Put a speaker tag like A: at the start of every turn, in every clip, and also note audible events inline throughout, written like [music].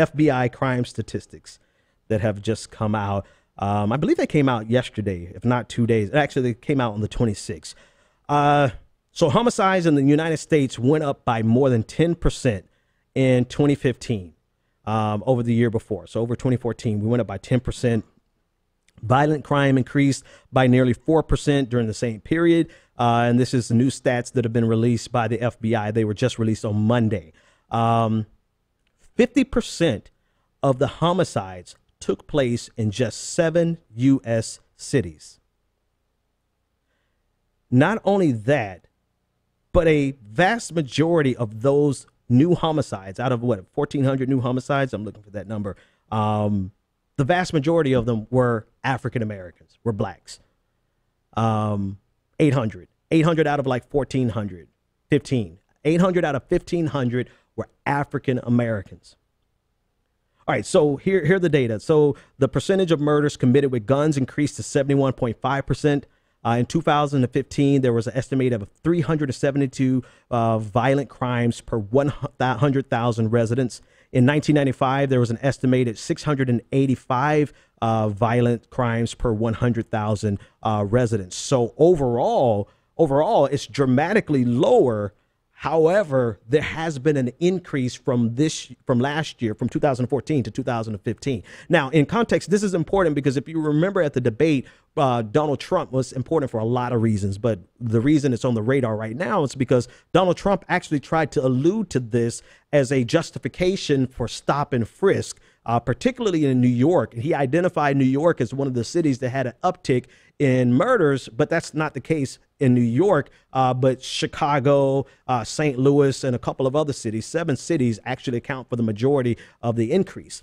A: FBI crime statistics that have just come out. Um, I believe they came out yesterday, if not two days. Actually, they came out on the 26th. Uh, so homicides in the United States went up by more than 10% in 2015 um, over the year before. So over 2014, we went up by 10%. Violent crime increased by nearly 4% during the same period. Uh, and this is the new stats that have been released by the FBI. They were just released on Monday. Um, 50% of the homicides took place in just seven U.S. cities. Not only that, but a vast majority of those new homicides, out of what, 1,400 new homicides? I'm looking for that number. Um, the vast majority of them were African Americans, were blacks. Um, 800. 800 out of like 1,400, 15. 800 out of 1,500 were African Americans. All right, so here, here are the data. So the percentage of murders committed with guns increased to 71.5%. Uh, in 2015, there was an estimate of 372 uh, violent crimes per 100,000 residents. In 1995, there was an estimated 685 uh, violent crimes per 100,000 uh, residents. So overall, overall, it's dramatically lower. However, there has been an increase from this from last year, from 2014 to 2015. Now, in context, this is important because if you remember at the debate, uh, Donald Trump was important for a lot of reasons, but the reason it's on the radar right now is because Donald Trump actually tried to allude to this as a justification for stop and frisk, uh, particularly in New York. He identified New York as one of the cities that had an uptick in murders, but that's not the case in New York. Uh, but Chicago, uh, St. Louis, and a couple of other cities, seven cities actually account for the majority of the increase.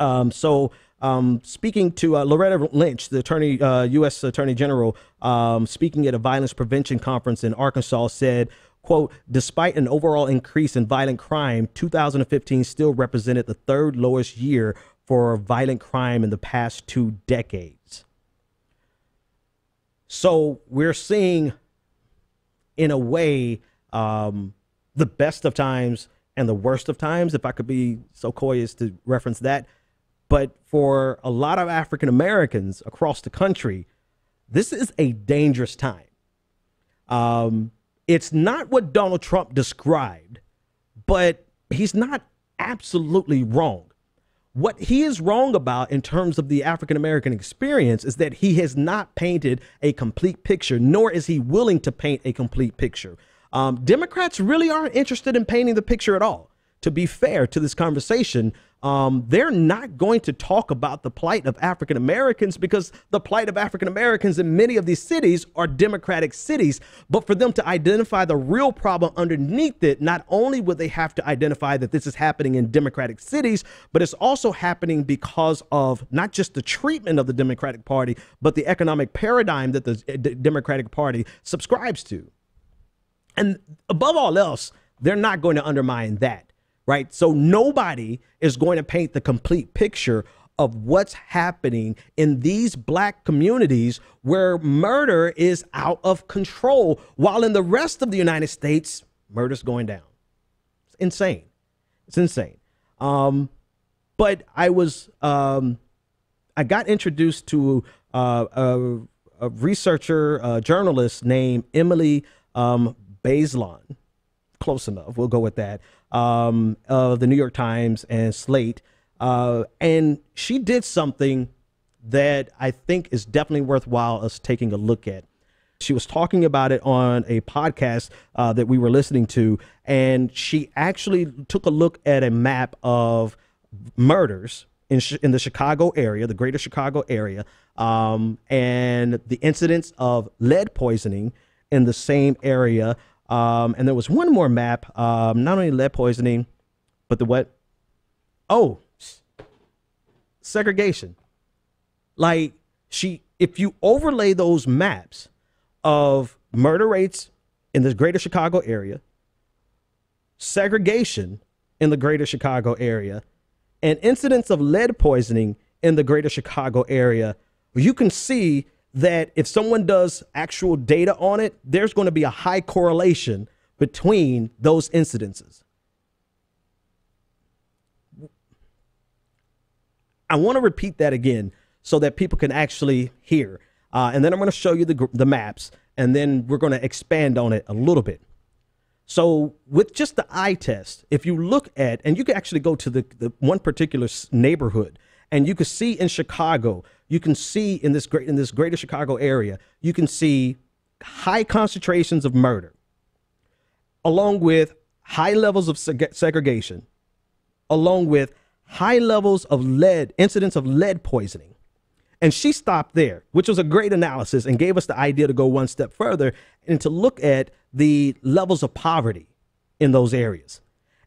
A: Um, so, um, speaking to uh, Loretta Lynch, the attorney, uh, U.S. Attorney General, um, speaking at a violence prevention conference in Arkansas, said, "quote Despite an overall increase in violent crime, 2015 still represented the third lowest year for violent crime in the past two decades." So we're seeing, in a way, um, the best of times and the worst of times, if I could be so coy as to reference that. But for a lot of African Americans across the country, this is a dangerous time. Um, it's not what Donald Trump described, but he's not absolutely wrong. What he is wrong about in terms of the African American experience is that he has not painted a complete picture, nor is he willing to paint a complete picture. Um, Democrats really aren't interested in painting the picture at all. To be fair to this conversation, um, they're not going to talk about the plight of African Americans because the plight of African Americans in many of these cities are Democratic cities. But for them to identify the real problem underneath it, not only would they have to identify that this is happening in Democratic cities, but it's also happening because of not just the treatment of the Democratic Party, but the economic paradigm that the Democratic Party subscribes to. And above all else, they're not going to undermine that right? So nobody is going to paint the complete picture of what's happening in these black communities where murder is out of control, while in the rest of the United States, murder's going down. It's insane. It's insane. Um, but I was, um, I got introduced to uh, a, a, researcher, a journalist named Emily um, Bazelon. Close enough. We'll go with that um, of the New York Times and Slate. Uh, and she did something that I think is definitely worthwhile us taking a look at. She was talking about it on a podcast uh, that we were listening to, and she actually took a look at a map of murders in, in the Chicago area, the greater Chicago area, um, and the incidence of lead poisoning in the same area um, and there was one more map, um, not only lead poisoning, but the what? Oh, segregation. Like she, if you overlay those maps of murder rates in the greater Chicago area, segregation in the greater Chicago area, and incidents of lead poisoning in the greater Chicago area, you can see that if someone does actual data on it, there's going to be a high correlation between those incidences. I want to repeat that again so that people can actually hear. Uh, and then I'm going to show you the, the maps, and then we're going to expand on it a little bit. So, with just the eye test, if you look at, and you can actually go to the, the one particular neighborhood, and you can see in Chicago, you can see in this great in this greater Chicago area, you can see high concentrations of murder, along with high levels of seg- segregation, along with high levels of lead, incidents of lead poisoning. And she stopped there, which was a great analysis and gave us the idea to go one step further and to look at the levels of poverty in those areas.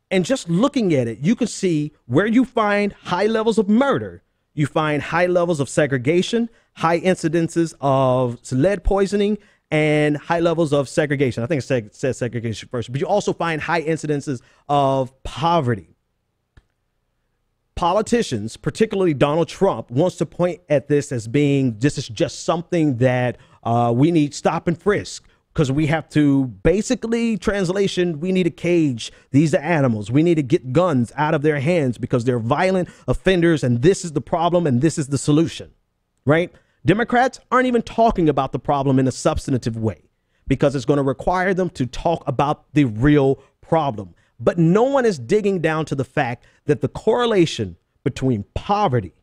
A: And just looking at it, you can see where you find high levels of murder, you find high levels of segregation, high incidences of lead poisoning, and high levels of segregation. I think it says segregation first, but you also find high incidences of poverty. Politicians, particularly Donald Trump, wants to point at this as being this is just something that uh, we need stop and frisk because we have to basically translation we need to cage these animals we need to get guns out of their hands because they're violent offenders and this is the problem and this is the solution right Democrats aren't even talking about the problem in a substantive way because it's going to require them to talk about the real problem. But no one is digging down to the fact that the correlation between poverty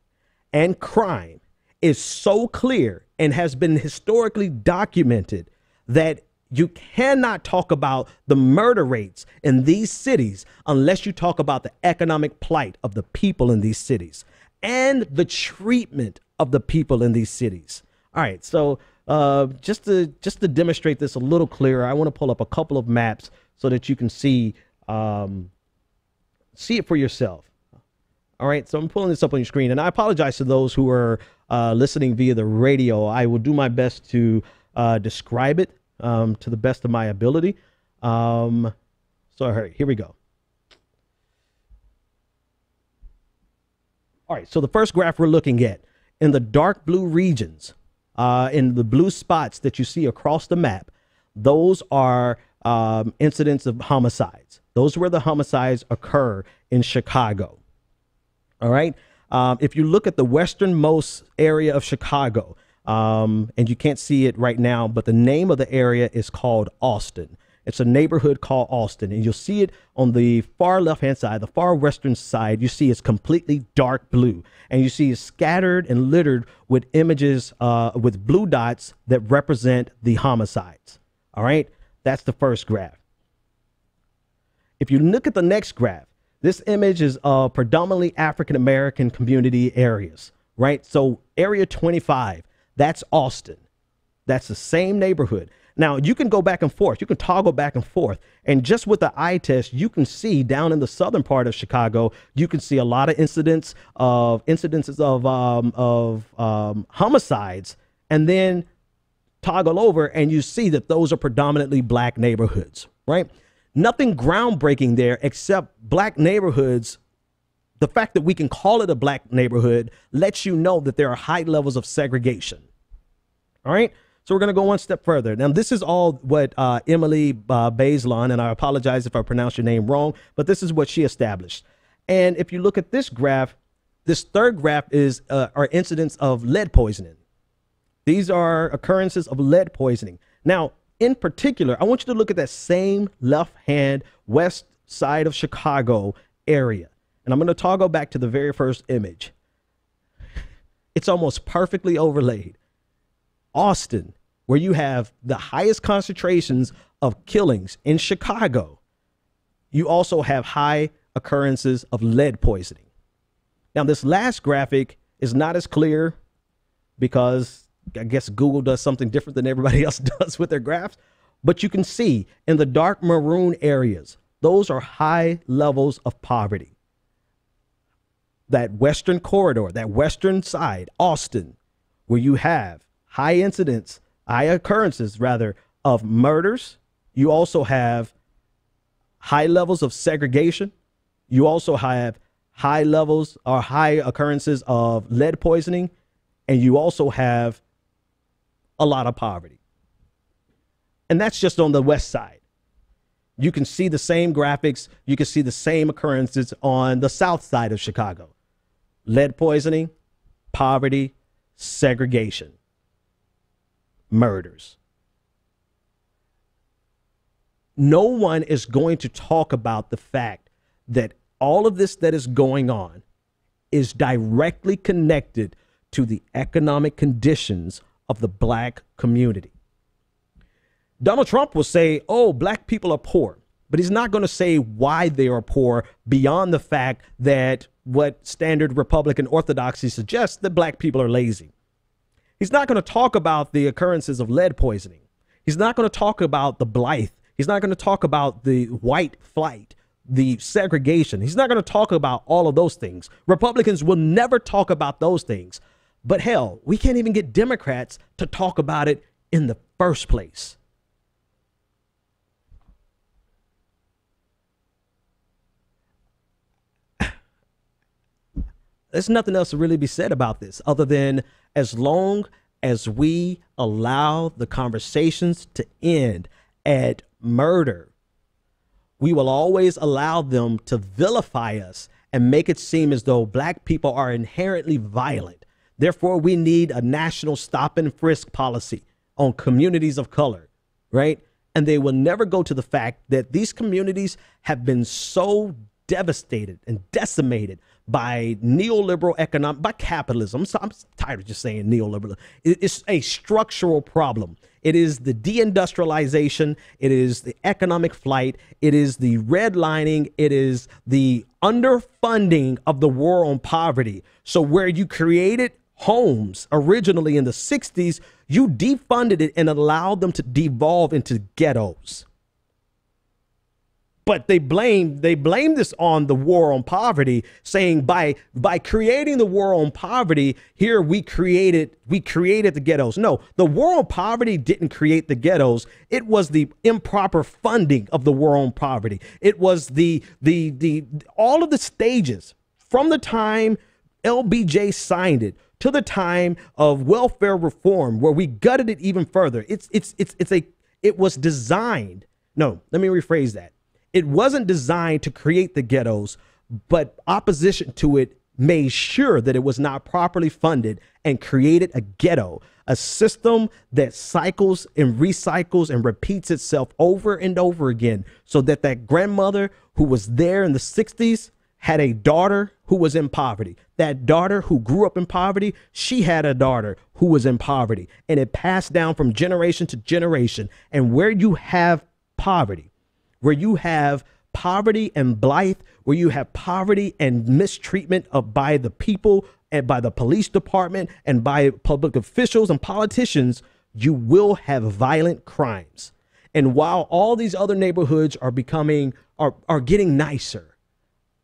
A: and crime is so clear and has been historically documented that you cannot talk about the murder rates in these cities unless you talk about the economic plight of the people in these cities and the treatment of the people in these cities. All right, so uh, just to just to demonstrate this a little clearer, I want to pull up a couple of maps so that you can see um, see it for yourself. All right, so I'm pulling this up on your screen, and I apologize to those who are uh, listening via the radio. I will do my best to uh, describe it um, to the best of my ability. Um, so, all right, here we go. All right, so the first graph we're looking at in the dark blue regions, uh, in the blue spots that you see across the map, those are um, incidents of homicides. Those where the homicides occur in Chicago. All right. Um, if you look at the westernmost area of Chicago, um, and you can't see it right now, but the name of the area is called Austin. It's a neighborhood called Austin, and you'll see it on the far left hand side, the far western side. You see it's completely dark blue, and you see it's scattered and littered with images uh, with blue dots that represent the homicides. All right, that's the first graph. If you look at the next graph, this image is of predominantly African American community areas, right? So, area 25, that's Austin. That's the same neighborhood. Now you can go back and forth. You can toggle back and forth. And just with the eye test, you can see down in the southern part of Chicago, you can see a lot of incidents of incidences of um, of um, homicides, and then toggle over and you see that those are predominantly black neighborhoods, right? Nothing groundbreaking there except black neighborhoods the fact that we can call it a black neighborhood lets you know that there are high levels of segregation. All right. So we're going to go one step further. Now, this is all what uh, Emily uh, Bazelon, and I apologize if I pronounce your name wrong, but this is what she established. And if you look at this graph, this third graph is uh, are incidents of lead poisoning. These are occurrences of lead poisoning. Now, in particular, I want you to look at that same left hand west side of Chicago area. And I'm going to toggle back to the very first image. It's almost perfectly overlaid. Austin where you have the highest concentrations of killings in Chicago, you also have high occurrences of lead poisoning. Now, this last graphic is not as clear because I guess Google does something different than everybody [laughs] else does with their graphs. But you can see in the dark maroon areas, those are high levels of poverty. That western corridor, that western side, Austin, where you have high incidents, high occurrences rather of murders. You also have high levels of segregation. You also have high levels or high occurrences of lead poisoning, and you also have a lot of poverty. And that's just on the west side. You can see the same graphics, you can see the same occurrences on the south side of Chicago. Lead poisoning, poverty, segregation, murders. No one is going to talk about the fact that all of this that is going on is directly connected to the economic conditions of the black community. Donald Trump will say, oh, black people are poor, but he's not going to say why they are poor beyond the fact that what standard Republican orthodoxy suggests that black people are lazy. He's not going to talk about the occurrences of lead poisoning. He's not going to talk about the Blythe. He's not going to talk about the white flight, the segregation. He's not going to talk about all of those things. Republicans will never talk about those things. But hell, we can't even get Democrats to talk about it in the first place. [sighs] There's nothing else to really be said about this other than as long as we allow the conversations to end at murder, we will always allow them to vilify us and make it seem as though black people are inherently violent. Therefore, we need a national stop and frisk policy on communities of color, right? And they will never go to the fact that these communities have been so devastated and decimated by neoliberal economic by capitalism. So I'm tired of just saying neoliberal. It's a structural problem. It is the deindustrialization. It is the economic flight. It is the redlining. It is the underfunding of the war on poverty. So where you created homes originally in the 60s, you defunded it and allowed them to devolve into ghettos but they blame they blame this on the war on poverty saying by by creating the war on poverty here we created we created the ghettos. No the war on poverty didn't create the ghettos. It was the improper funding of the war on poverty. It was the the the all of the stages from the time LBJ signed it to the time of welfare reform where we gutted it even further. It's it's it's it's a it was designed no let me rephrase that it wasn't designed to create the ghettos, but opposition to it made sure that it was not properly funded and created a ghetto, a system that cycles and recycles and repeats itself over and over again so that that grandmother who was there in the 60s had a daughter who was in poverty. That daughter who grew up in poverty, she had a daughter who was in poverty. And it passed down from generation to generation. And where you have poverty, where you have poverty and blight, where you have poverty and mistreatment of by the people and by the police department and by public officials and politicians, you will have violent crimes. And while all these other neighborhoods are becoming are, are getting nicer,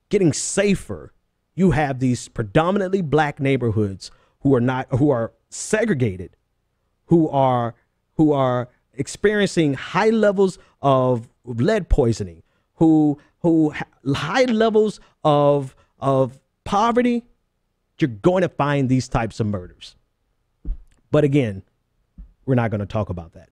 A: getting safer, you have these predominantly black neighborhoods who are not who are segregated, who are who are experiencing high levels of lead poisoning, who who high levels of of poverty, you're going to find these types of murders. But again, we're not going to talk about that.